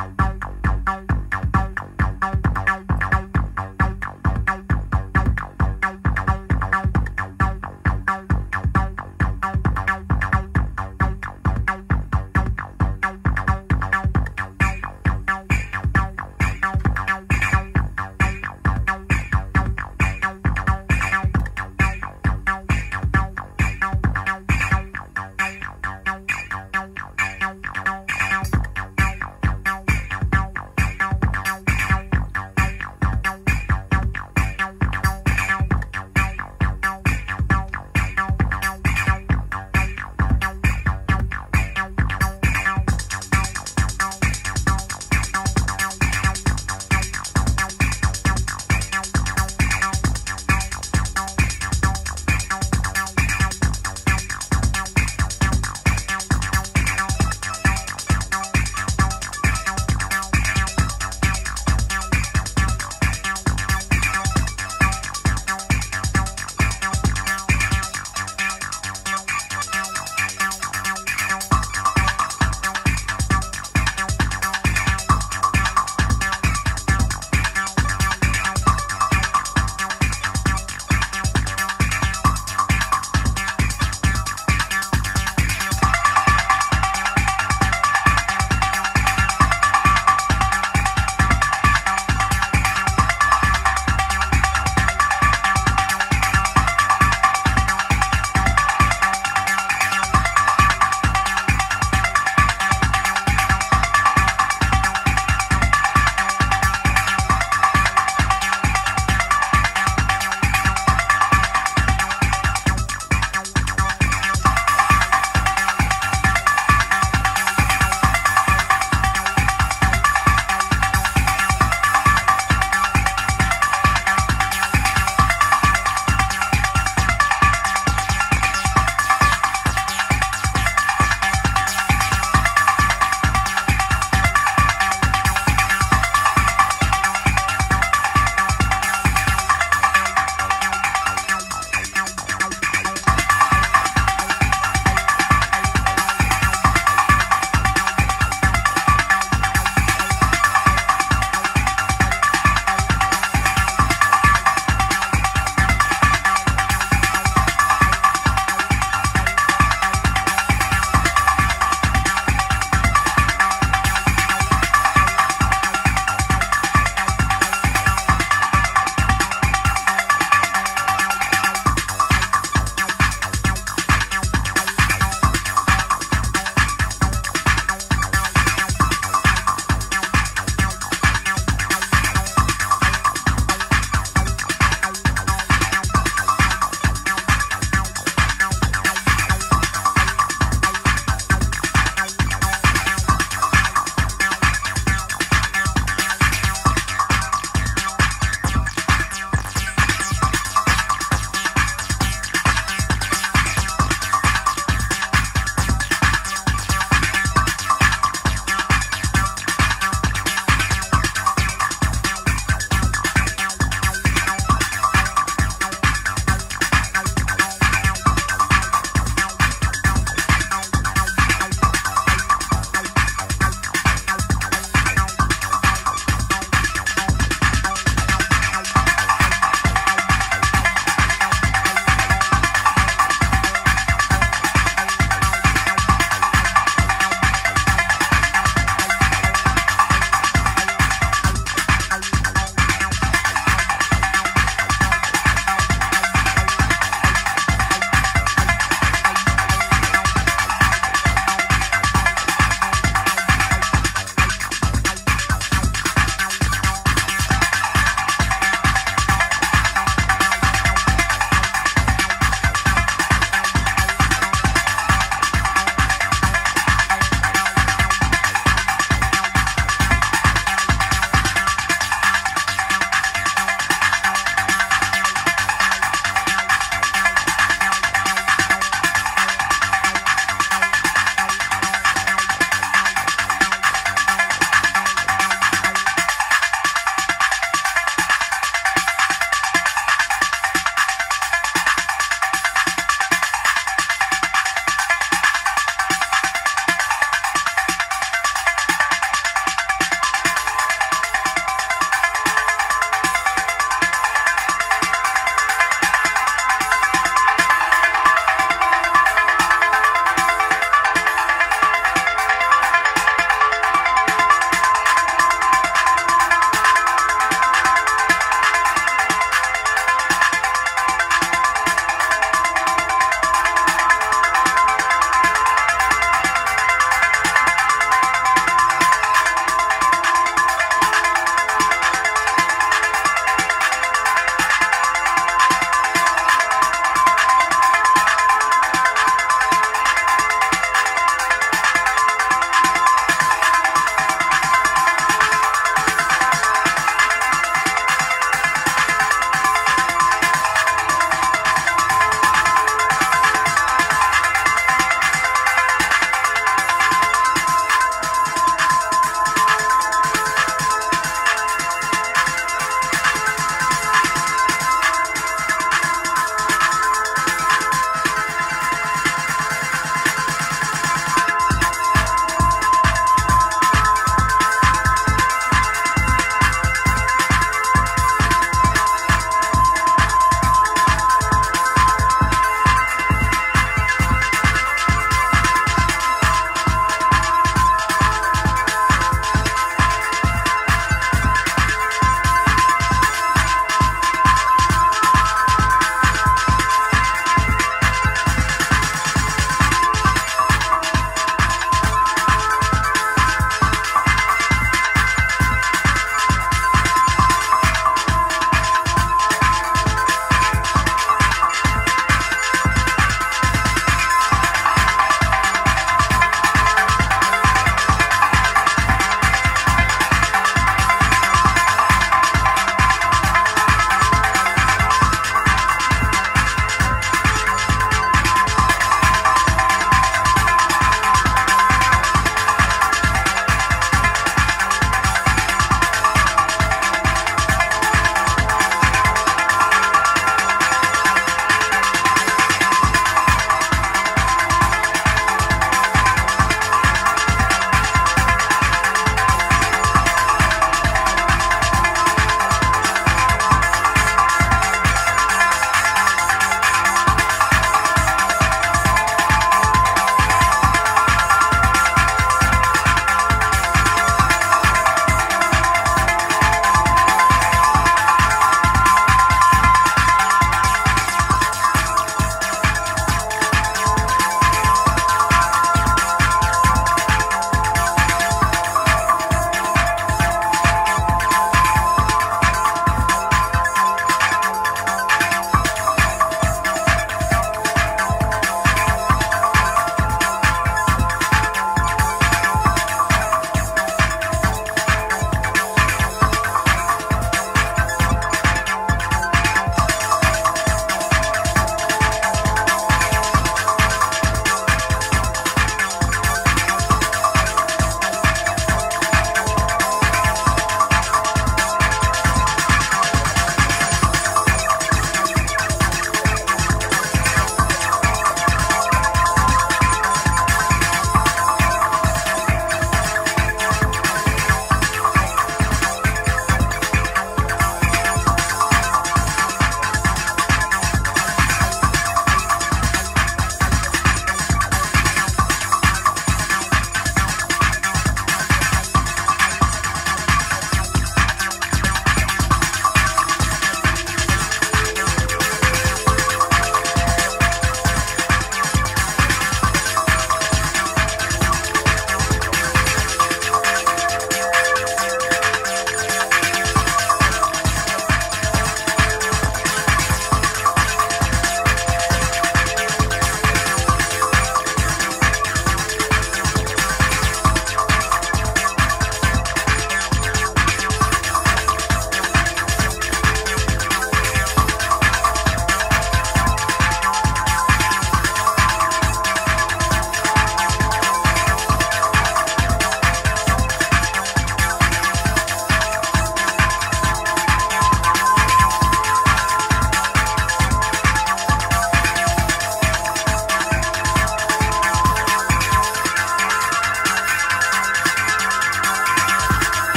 Bye.